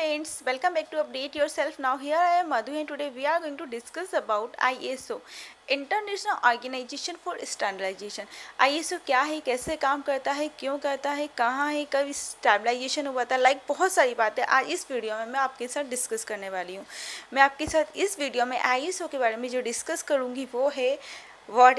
friends, welcome back to update yourself. Now, here i am, madhu, and today we are going to discuss about iso international organisation for standardisation ISO क्या है, कैसे काम करता है, क्यों करता है, कहाँ है, कब स्टैबलाइजेशन हुआ था? लाइक बहुत सारी बातें आज इस वीडियो में मैं आपके साथ डिस्कस करने वाली हूँ। मैं आपके साथ इस वीडियो में आईएसओ के बारे में जो डिस्कस करूँगी वो है, what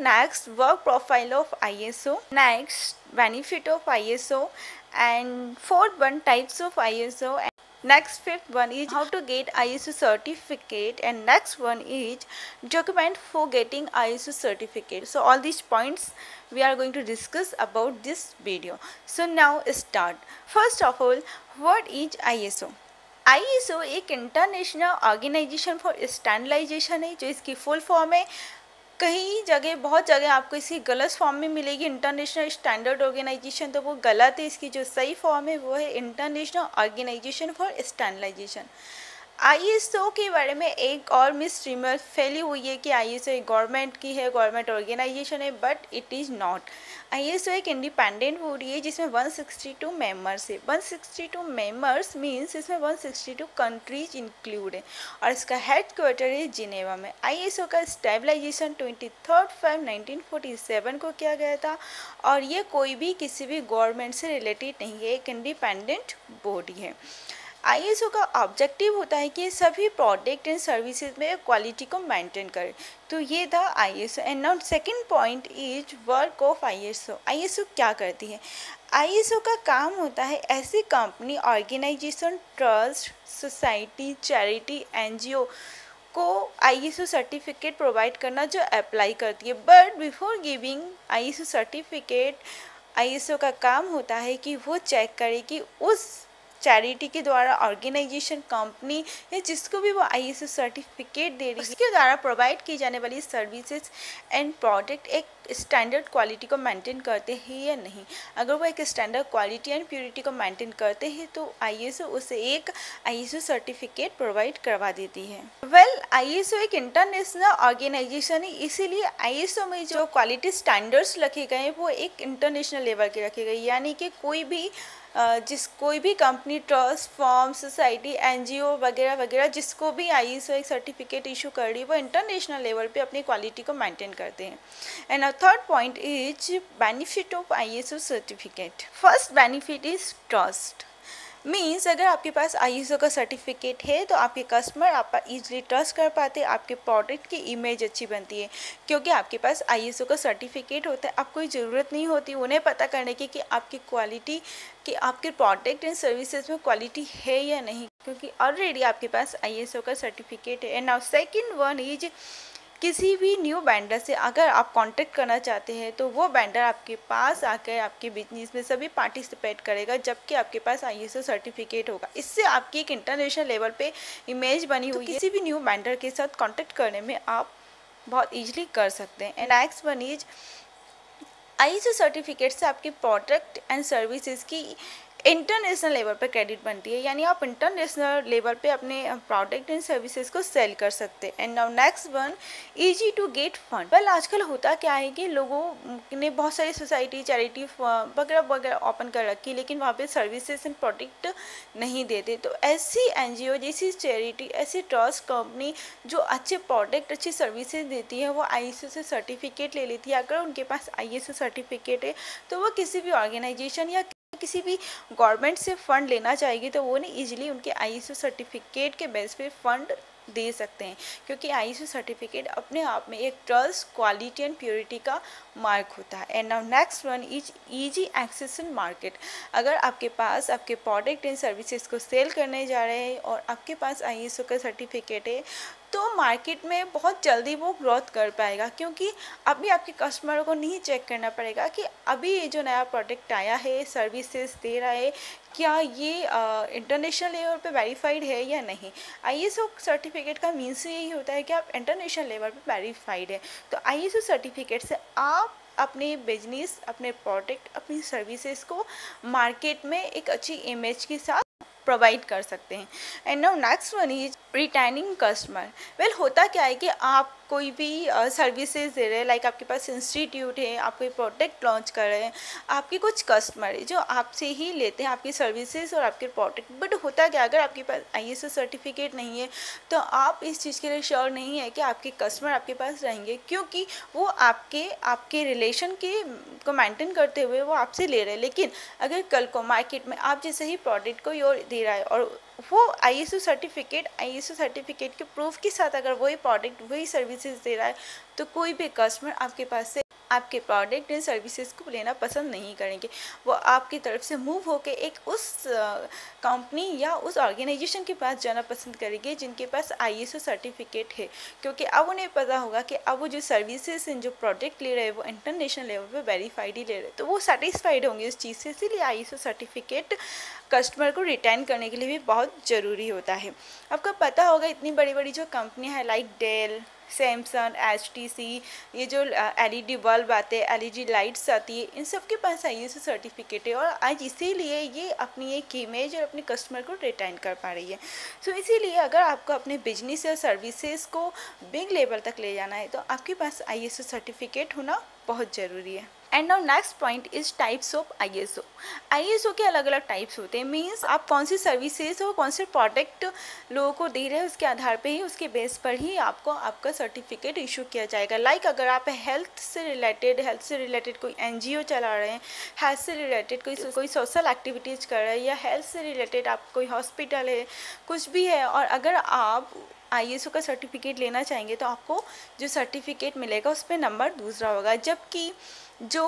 next work profile of I S O next benefit of ISO and fourth one types of ISO and next fifth one is how to get ISO certificate and next one is document for getting ISO certificate so all these points we are going to discuss about this video so now start first of all what is ISO ISO एक international organisation for standardisation है जो इसकी full form है कई जगह, बहुत जगह आपको इसकी गलत फॉर्म में मिलेगी इंटरनेशनल स्टैंडर्ड ऑर्गेनाइजेशन तो वो गलत है, इसकी जो सही फॉर्म है, वो है international organisation for standardisation ISO के बारे में एक और मिस रिमर फैली हुई है कि आईएसओ एक गवर्नमेंट की है गवर्नमेंट ऑर्गेनाइजेशन है but it is not ISO एक इंडिपेंडेंट बॉडी है जिसमें 162 मेंबर्स है। 162 मेंबर्स मींस इसमें 162 कंट्रीज़ इंक्लूड है और इसका हेड क्वार्टर है जिनेवा में। आईएसओ का stabilisation twenty third five nineteen को किया गया था और ये कोई भी किसी भी गवर्नमेंट से रिलेटेड नहीं है, एक इंडिपेंडेंट बॉडी है। आईएसओ का ऑब्जेक्टिव होता है कि सभी प्रोडक्ट एंड सर्विसेज़ में क्वालिटी को मेंटेन करें। तो ये था ISO and now second point is work of ISO ISO क्या करती है? आईएसओ का काम होता है ऐसी company organisation trust society charity NGO को आईएसओ सर्टिफिकेट प्रोवाइड करना जो अप्लाई करती है। But before giving ISO certificate ISO का काम होता है कि वो चेक करे कि उस चैरिटी के द्वारा ऑर्गेनाइजेशन कंपनी या जिसको भी वो आई सर्टिफिकेट दे रही है, उसके द्वारा प्रोवाइड की जाने वाली सर्विसेज़ एंड प्रोडक्ट एक स्टैंडर्ड क्वालिटी को मेंटेन करते हैं या नहीं। अगर वो एक स्टैंडर्ड क्वालिटी एंड प्योरिटी को मेंटेन करते हैं तो आईएसओ उसे एक आई सर्टिफिकेट प्रोवाइड करवा देती है। वेल आई एक इंटरनेशनल ऑर्गेनाइजेशन है, इसीलिए आईएसओ में जो क्वालिटी स्टैंडर्ड्स रखे गए हैं, वो एक इंटरनेशनल लेवल के रखे गए यानी कि कोई भी जिस कोई भी company, trust, form, society, NGO वगैरह वगैरह, जिसको भी आईएसओ एक सर्टिफिकेट इशू कर रही है, वो इंटरनेशनल लेवल पे अपनी क्वालिटी को मेंटेन करते हैं। And third point is benefit of ISO certificate first benefit is trust means अगर आपके पास आईएसओ का सर्टिफिकेट है तो आपके कस्टमर आप ईजिली ट्रस्ट कर पाते हैं, आपके प्रोडक्ट की इमेज अच्छी बनती है। क्योंकि आपके पास आईएसओ का सर्टिफिकेट होता है आपको ज़रूरत नहीं होती, उन्हें पता करने की कि आपकी क्वालिटी कि आपके प्रोडक्ट एंड सर्विसेज़ में क्वालिटी है या नहीं। क्योंकि ऑलरेडी आपके पास आईएसओ का सर्टिफिकेट है। And now second one is किसी भी न्यू बैंडर से अगर आप कांटेक्ट करना चाहते हैं तो वो बैंडर आपके पास आकर आपके बिज़नेस में सभी पार्टिसिपेट करेगा जबकि आपके पास आईएसओ सर्टिफिकेट होगा। इससे आपकी एक इंटरनेशनल लेवल पे इमेज बनी तो हुई है। किसी भी न्यू बैंडर के साथ कांटेक्ट करने में आप बहुत ईजिली कर सकते हैं। And next one is I certificate से आपके प्रोडक्ट एंड सर्विसेज़ की इंटरनेशनल लेवल पर क्रेडिट बनती है, यानी आप इंटरनेशनल लेवल पे अपने प्रोडक्ट एंड सर्विसेज़ को सेल कर सकते हैं। And now next one easy to get fund well आजकल होता क्या है कि लोगों ने बहुत सारी सोसाइटी चैरिटी वगैरह वगैरह ओपन कर रखी लेकिन वहाँ पे सर्विसेज़ एंड प्रोडक्ट नहीं देते। तो ऐसी एनजीओ जैसी चैरिटी ऐसी ट्रस्ट कंपनी जो अच्छे प्रोडक्ट अच्छी सर्विसेज़ देती है, वो आईएसओ से सर्टिफिकेट ले लेती है। अगर उनके पास आई सर्टिफिकेट है तो वो किसी भी ऑर्गेनाइजेशन या किसी भी गवर्नमेंट से फ़ंड लेना चाहेगी तो वो ना इजीली उनके आई सर्टिफिकेट के बेस पे फ़ंड दे सकते हैं। क्योंकि आई सर्टिफिकेट अपने आप में एक ट्रस्ट क्वालिटी एंड प्योरिटी का मार्क होता है। And now next one is easy access in market अगर आपके पास, आपके प्रोडक्ट एंड सर्विसेज़ को सेल करने जा रहे हैं और आपके पास आई का सर्टिफिकेट है तो मार्केट में बहुत जल्दी वो ग्रोथ कर पाएगा, क्योंकि अभी आपके कस्टमरों को नहीं चेक करना पड़ेगा कि अभी ये जो नया प्रोडक्ट आया है सर्विसेज़ दे रहा है, क्या ये इंटरनेशनल लेवल पे वेरीफाइड है या नहीं? आईएसओ सर्टिफिकेट का मीन्स यही होता है कि आप इंटरनेशनल लेवल पे वेरीफाइड है। तो आईएसओ सर्टिफिकेट से आप अपने बिज़नेस अपने प्रोडक्ट अपनी सर्विसेज़ को मार्केट में एक अच्छी इमेज के साथ प्रोवाइड कर सकते हैं। And now next one is returning customer well होता क्या है कि आप कोई भी सर्विसेज़ दे रहे हैं लाइक आपके पास इंस्टीट्यूट है, आप कोई प्रोडक्ट लॉन्च कर रहे हैं, आपके कुछ कस्टमर है जो आपसे ही लेते हैं आपकी सर्विसेज़ और आपके प्रोडक्ट बट होता क्या, अगर आपके पास आई सर्टिफिकेट नहीं है तो आप इस चीज़ के लिए श्योर नहीं है कि आपके कस्टमर आपके पास रहेंगे, क्योंकि वो आपके आपके रिलेशन के, को मेंटेन करते हुए वो आपसे ले रहे हैं। लेकिन अगर कल को मार्केट में आप जैसे ही प्रोडक्ट को योर दे रहा है और वो आई सर्टिफिकेट आई सर्टिफिकेट के प्रूफ के साथ अगर वही प्रोडक्ट वही सर्विसेज़ दे रहा है तो कोई भी कस्टमर आपके पास से आपके प्रोडक्ट एंड सर्विसेज़ को लेना पसंद नहीं करेंगे। वो आपकी तरफ़ से मूव होकर एक उस कंपनी या उस ऑर्गेनाइजेशन के पास जाना पसंद करेंगे, जिनके पास आईएसओ सर्टिफिकेट है। क्योंकि अब उन्हें पता होगा कि अब वो जो सर्विसेज़ जो प्रोडक्ट ले रहे हैं, वो इंटरनेशनल लेवल पर वेरीफाइड ही ले रहे तो वो सेटिस्फाइड होंगे इस चीज़ से, इसीलिए आईएसओ सर्टिफिकेट कस्टमर को रिटर्न करने के लिए भी बहुत ज़रूरी होता है। आपको पता होगा इतनी बड़ी बड़ी जो कंपनियाँ हैं लाइक डेल सैमसंग एच ये जो एल ई डी बल्ब आते हैं एल ई डी लाइट्स आती है इन सब के पास आई एस सर्टिफिकेट है और आज इसीलिए ये अपनी एक इमेज और अपने कस्टमर को रिटर्न कर पा रही है। सो so, इसीलिए अगर आपको अपने बिज़नेस या सर्विसेज़ को बिग लेवल तक ले जाना है तो आपके पास आई सर्टिफिकेट होना बहुत ज़रूरी है। And now next point is types of I S O I S O के अलग अलग टाइप्स होते हैं। मीन्स आप कौन सी सर्विसेज़ हो कौन से प्रोडक्ट लोगों को दे रहे हैं उसके आधार पे ही उसके बेस पर ही आपको आपका सर्टिफिकेट इशू किया जाएगा। लाइक like अगर आप हेल्थ से रिलेटेड हेल्थ से रिलेटेड कोई एनजीओ चला रहे हैं हेल्थ से रिलेटेड कोई कोई सोशल एक्टिविटीज़ कर रहे हैं या हेल्थ से रिलेटेड आप कोई हॉस्पिटल है कुछ भी है और अगर आप आईएसओ का सर्टिफिकेट लेना चाहेंगे तो आपको जो सर्टिफिकेट मिलेगा उस पर नंबर दूसरा होगा। जबकि जो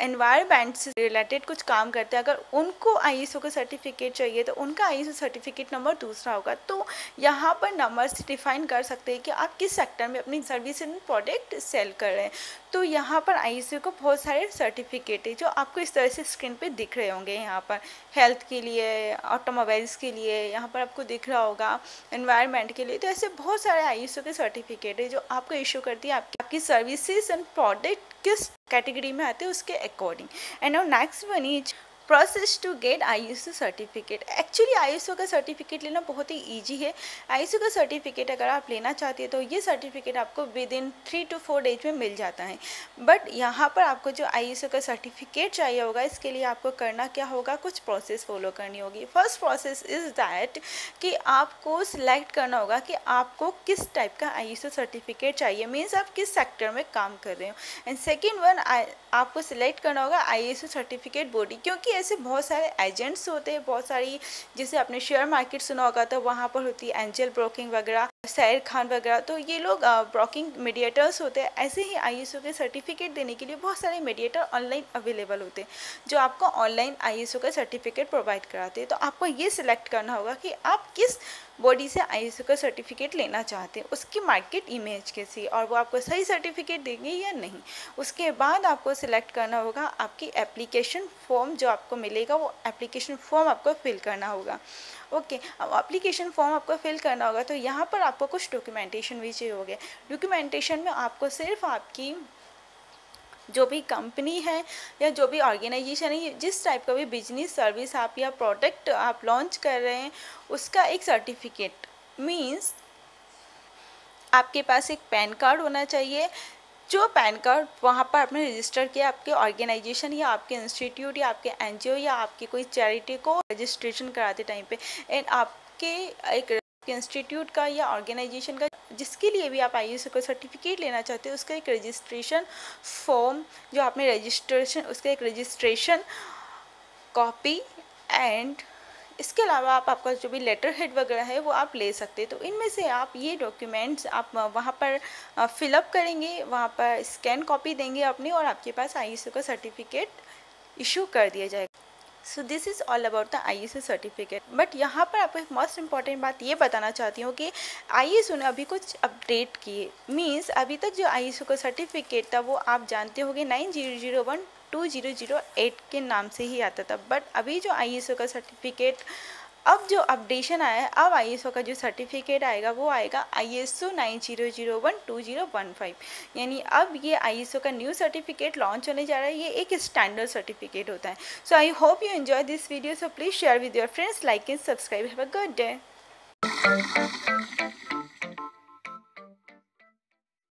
एनवायरमेंट से रिलेटेड कुछ काम करते हैं, अगर उनको आई का सर्टिफिकेट चाहिए तो उनका आई सर्टिफिकेट नंबर दूसरा होगा। तो यहाँ पर नंबर से डिफाइन कर सकते हैं कि आप किस सेक्टर में अपनी सर्विस एंड प्रोडक्ट सेल कर रहे हैं। तो यहाँ पर आईएसओ को बहुत सारे सर्टिफिकेट है, जो आपको इस तरह से स्क्रीन पर दिख रहे होंगे। यहाँ पर हेल्थ के लिए ऑटोमोबाइल्स के लिए, यहाँ पर आपको दिख रहा होगा इन्वायरमेंट के लिए। तो ऐसे बहुत सारे आई के सर्टिफिकेट है, जो आपको इशू करती है आपकी आपकी सर्विसेज़ एंड प्रोडक्ट किस कैटेगरी में आते हैं उसके according and now next one is process to get I certificate actually I का सर्टिफिकेट लेना बहुत ही ईजी है। आई का सर्टिफिकेट अगर आप लेना चाहते हैं तो ये सर्टिफिकेट आपको within three two four days में मिल जाता है। बट यहाँ पर आपको जो आई का सर्टिफिकेट चाहिए होगा, इसके लिए आपको करना क्या होगा? कुछ प्रोसेस फॉलो करनी होगी। फ़र्स्ट प्रोसेस इज़ दैट कि आपको सिलेक्ट करना होगा कि आपको किस टाइप का आई सर्टिफिकेट चाहिए। मीन्स आप किस सेक्टर में काम कर रहे हो। एंड सेकेंड वन आपको सिलेक्ट करना होगा आई सर्टिफिकेट बॉडी क्योंकि ऐसे बहुत सारे एजेंट्स होते हैं, बहुत सारी, जैसे आपने शेयर मार्केट सुना होगा तो वहाँ पर होती है एंजल ब्रोकिंग वगैरह सैर खान वगैरह तो ये लोग ब्रोकिंग मीडिएटर्स होते हैं। ऐसे ही आई के सर्टिफिकेट देने के लिए बहुत सारे मीडिएटर ऑनलाइन अवेलेबल होते हैं, जो आपको ऑनलाइन आई का सर्टिफिकेट प्रोवाइड कराते हैं। तो आपको ये सिलेक्ट करना होगा कि आप किस बॉडी से आई का सर्टिफिकेट लेना चाहते हैं, उसकी मार्केट इमेज कैसी और वो आपको सही सर्टिफिकेट देंगे या नहीं? उसके बाद आपको सिलेक्ट करना होगा आपकी एप्लीकेशन फॉर्म जो आपको मिलेगा, वो एप्लीकेशन फॉर्म आपको फिल करना होगा। ओके अब एप्लीकेशन फॉर्म आपको फिल करना होगा तो यहाँ पर आपको कुछ डॉक्यूमेंटेशन भी चाहिए होगा। डॉक्यूमेंटेशन में आपको सिर्फ़ आपकी जो भी कंपनी है या जो भी ऑर्गेनाइजेशन है जिस टाइप का भी बिज़नेस सर्विस आप या प्रोडक्ट आप लॉन्च कर रहे हैं, उसका एक सर्टिफिकेट मीन्स आपके पास एक पैन कार्ड होना चाहिए। जो पैन कार्ड वहाँ पर आपने रजिस्टर किया, आपके ऑर्गेनाइजेशन या आपके इंस्टीट्यूट या आपके एनजीओ या आपकी कोई चैरिटी को रजिस्ट्रेशन कराते टाइम पे एंड आपके एक इंस्टीट्यूट का या ऑर्गेनाइजेशन का, जिसके लिए भी आप आई का सर्टिफिकेट लेना चाहते हो, उसका एक रजिस्ट्रेशन फॉर्म जो आपने रजिस्ट्रेशन उसका एक रजिस्ट्रेशन कॉपी एंड इसके अलावा आप, आपका जो भी लेटर हेड वगैरह है, वो आप ले सकते हैं। तो इनमें से आप ये डॉक्यूमेंट्स आप वहाँ पर फिलअप करेंगे, वहाँ पर स्कैन कॉपी देंगे अपनी और आपके पास आई का सर्टिफिकेट इशू कर दिया जाएगा। So this is all about the I certificate but यहाँ पर आपको एक मोस्ट इंपॉर्टेंट बात ये बताना चाहती हूँ कि आई एस ने अभी कुछ अपडेट किए। मीन्स अभी तक जो आई एस का सर्टिफिकेट था वो आप जानते होंगे nine zero zero one two zero zero eight के नाम से ही आता था। बट अभी जो आई एस का सर्टिफिकेट अब जो अपडेशन आया है, अब आईएसओ का जो सर्टिफिकेट आएगा, वो आएगा I S O nine zero zero one two zero one five यानी अब ये आई एस ओ का न्यू सर्टिफिकेट लॉन्च होने जा रहा है, ये एक स्टैंडर्ड सर्टिफिकेट होता है. So I hope you enjoy this video so please share with your friends like and subscribe have good day